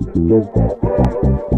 Just that.